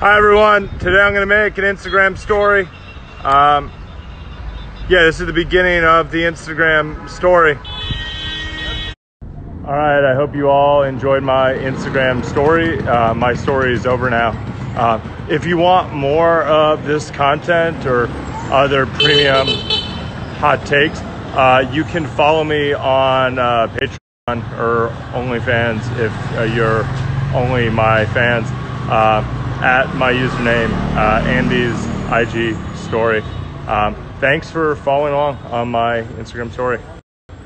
Hi everyone. Today I'm going to make an Instagram story. Um, yeah, this is the beginning of the Instagram story. All right, I hope you all enjoyed my Instagram story. Uh, my story is over now. Uh, if you want more of this content or other premium hot takes, uh, you can follow me on uh, Patreon or OnlyFans if uh, you're only my fans uh, at my username, uh, Andy's IG story. Um, thanks for following along on my Instagram story.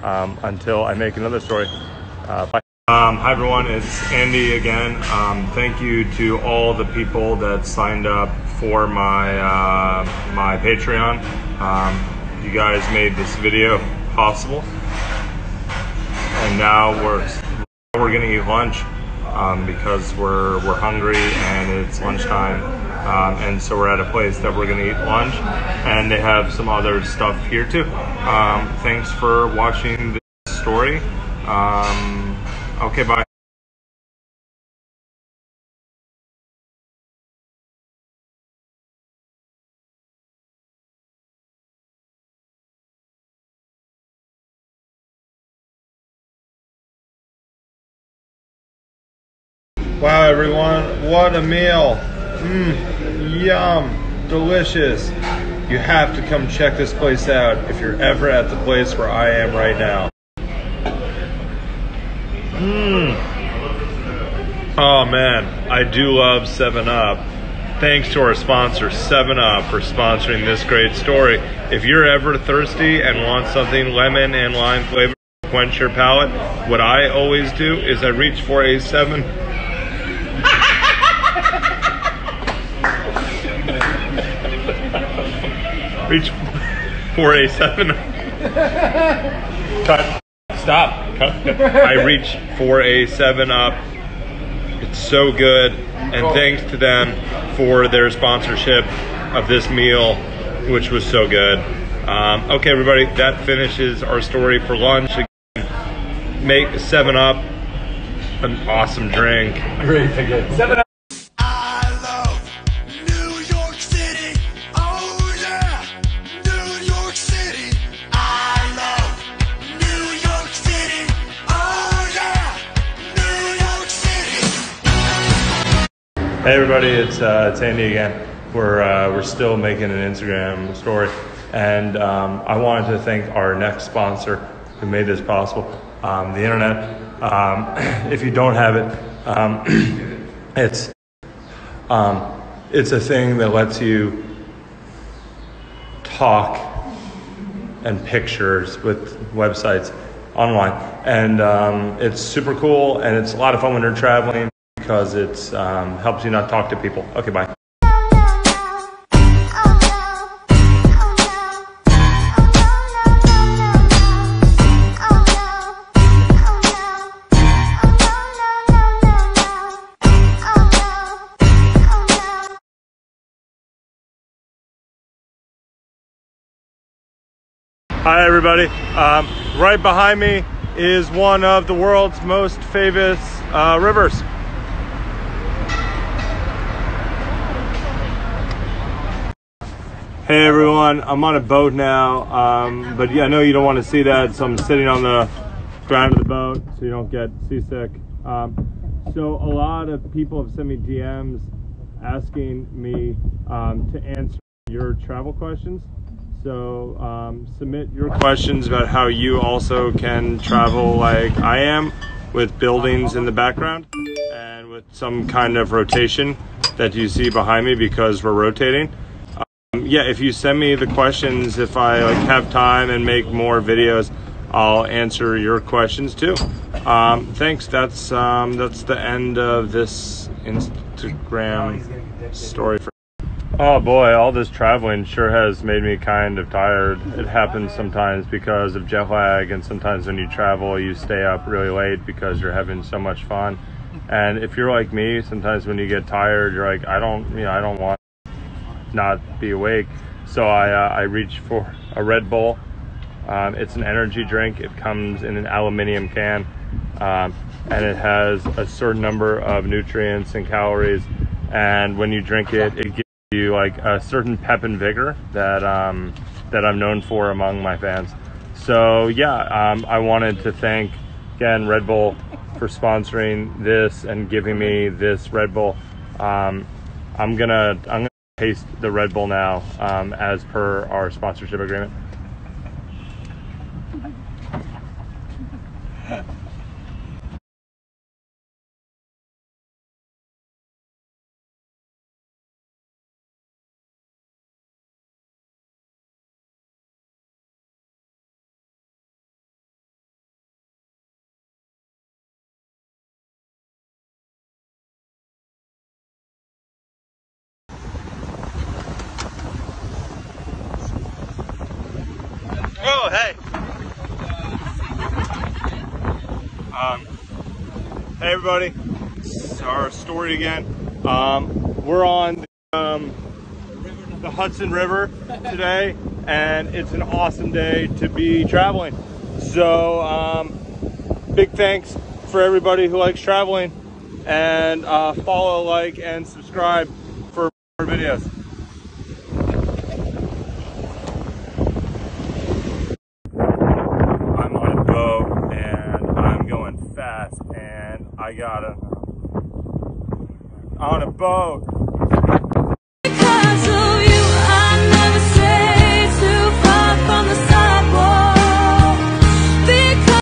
Um, until I make another story. Uh, bye. Um, hi everyone, it's Andy again. Um, thank you to all the people that signed up for my uh, my Patreon. Um, you guys made this video possible, and now we're we're gonna eat lunch um, because we're we're hungry and it's lunchtime, um, and so we're at a place that we're gonna eat lunch, and they have some other stuff here too. Um, thanks for watching this story. Um, okay, bye. Wow, everyone, what a meal! Mmm, yum, delicious. You have to come check this place out if you're ever at the place where I am right now. Mmm. Oh man, I do love 7 Up. Thanks to our sponsor, 7 Up, for sponsoring this great story. If you're ever thirsty and want something lemon and lime flavored to quench your palate, what I always do is I reach for a 7 reach for a 7 Cut. Stop. Cut. I reach for a 7 Up. It's so good. And thanks to them for their sponsorship of this meal, which was so good. Um, okay, everybody, that finishes our story for lunch. Again, make 7 Up an awesome drink. Great pick. Seven up. Hey everybody, it's uh, it's Andy again. We're uh, we're still making an Instagram story, and um, I wanted to thank our next sponsor who made this possible, um, the internet. Um, if you don't have it, um, it's um, it's a thing that lets you talk and pictures with websites online, and um, it's super cool and it's a lot of fun when you're traveling because it um, helps you not talk to people. Okay, bye. Hi, everybody. Um, right behind me is one of the world's most famous uh, rivers. Hey, everyone. I'm on a boat now, um, but yeah, I know you don't want to see that, so I'm sitting on the ground of the boat so you don't get seasick. Um, so, a lot of people have sent me DMs asking me um, to answer your travel questions. So um, submit your questions about how you also can travel like I am with buildings in the background and with some kind of rotation that you see behind me because we're rotating. Yeah, if you send me the questions, if I like have time and make more videos, I'll answer your questions too. Um, thanks. That's um, that's the end of this Instagram story for. Oh boy, all this traveling sure has made me kind of tired. It happens sometimes because of jet lag, and sometimes when you travel, you stay up really late because you're having so much fun. And if you're like me, sometimes when you get tired, you're like, I don't, you know, I don't want not be awake. So I, uh, I reach for a Red Bull. Um, it's an energy drink. It comes in an aluminium can, um, and it has a certain number of nutrients and calories and when you drink it, it gives you like a certain pep and vigor that um, that I'm known for among my fans. So yeah, um, I wanted to thank again Red Bull for sponsoring this and giving me this Red Bull. Um, I'm gonna I'm gonna taste the Red Bull now um, as per our sponsorship agreement. Everybody. Our story again. Um, we're on the, um, the Hudson River today, and it's an awesome day to be traveling. So, um, big thanks for everybody who likes traveling, and uh, follow, like, and subscribe for more videos. I got it. On a boat.